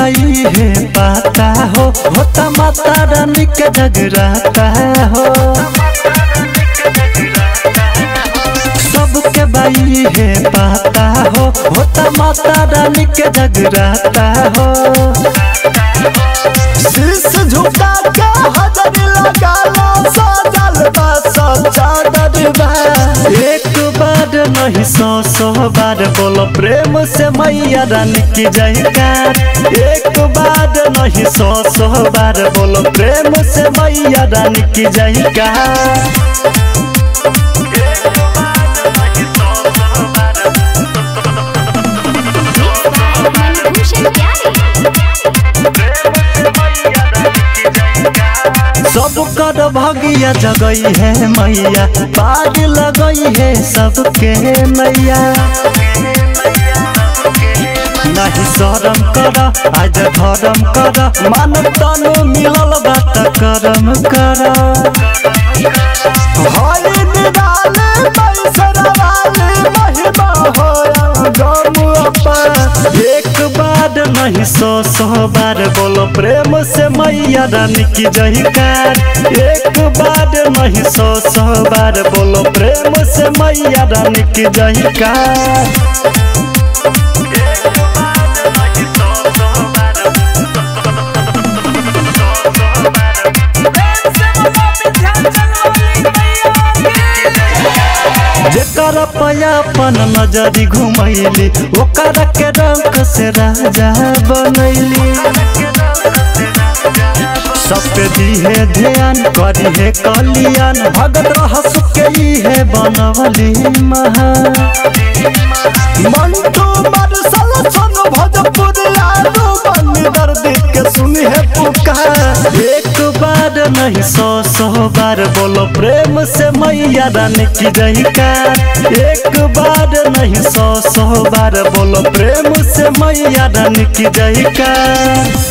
By है, पाता हो। होता माता रानी के जगराता हो। सबके बाई है, पाता हो। होता माता रानी के जगराता हो। एक नहीं सो, सौ बार बोलो, प्रेम से मैया रानी की जयकार एक बार नहीं सो, सौ बार बोलो, प्रेम से मैया रानी की जयकार कर भगिया जगई है मैया पाग लगई है सबके नैया नहीं शरम कर, आज धर्म कर मानव तनु मिलल बात करम कर। महिमा एक बार नहीं, सौ सौ बार बोलो, प्रेम से मैया रानी की जयकार एक बार नहीं, सौ सौ बार बोलो, प्रेम से मैया रानी की जयकार जेकर पयापन नजरी घुमैली, ओकर के रंग से राजा बनैली। सब पे दिहे ध्यान करी है कलियान भगत रहस के है बनवली महा मंटू बरसल सन नहीं सो, सौ बार बोलो, प्रेम से मैया रानी की जहिका। एक बार नहीं सो, सौ बार बोलो, प्रेम से मैया रानी की जयकार